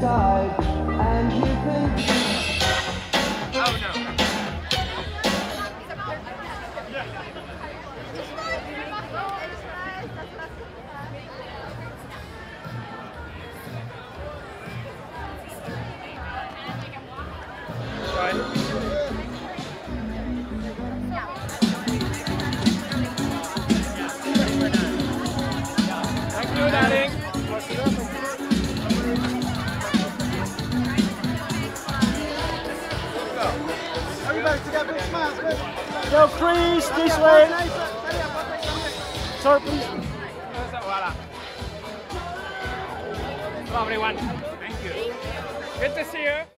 tide, and you can. Oh no. Go, Crease, this way. Sorry, please. Hello, everyone. Thank you. Good to see you.